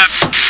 left.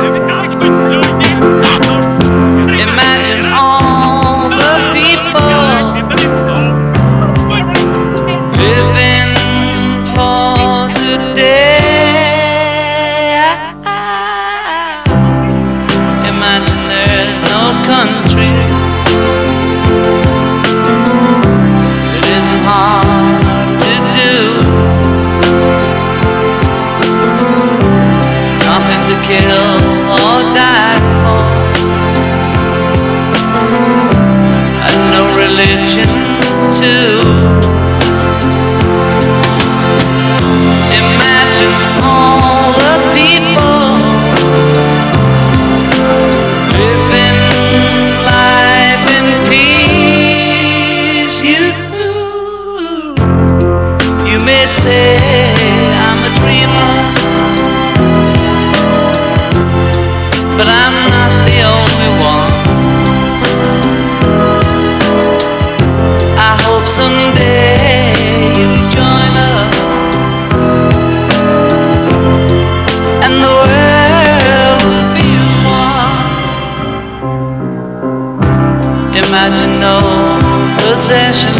too. No possessions,